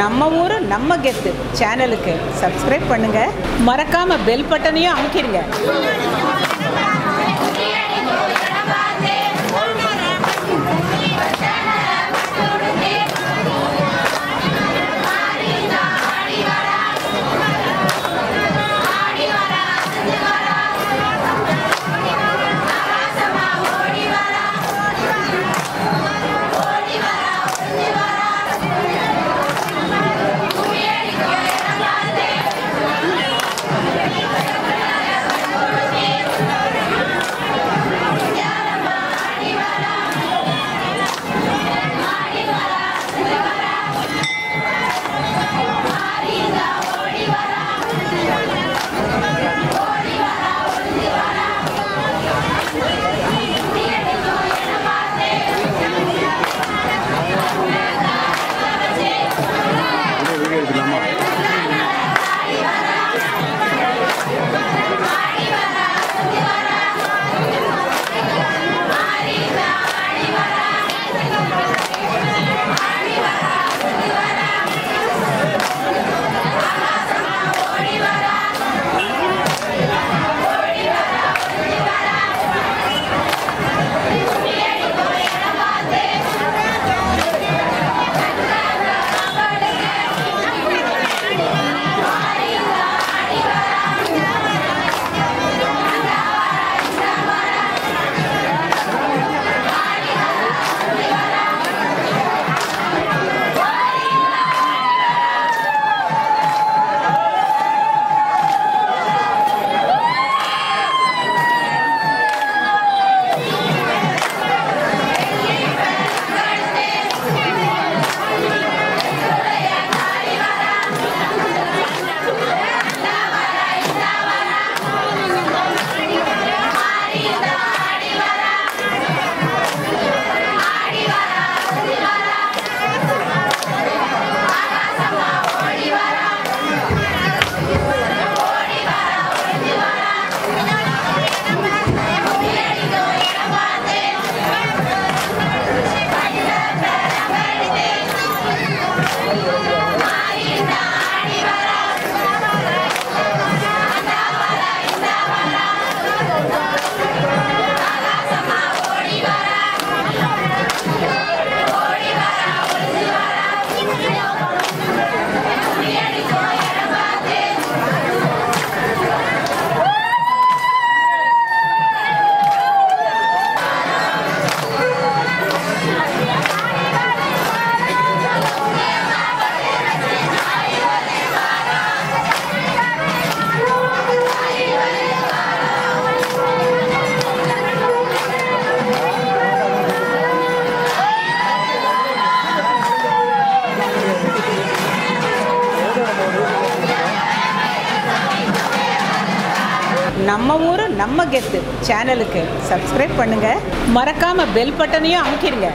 நம்ம ஊரு நம்ம கெத்து. சேனலுக்கு சப்ஸ்கிரைப் பண்ணுங்க. மறக்காம பெல் பட்டனையும் அமுக்கிடுங்க. நம்ம ஊரு நம்ம கெத்து. சேனலுக்கு சப்ஸ்கிரைப் பண்ணுங்க. மறக்காம பெல் பட்டனையும் அமுக்கிடுங்க.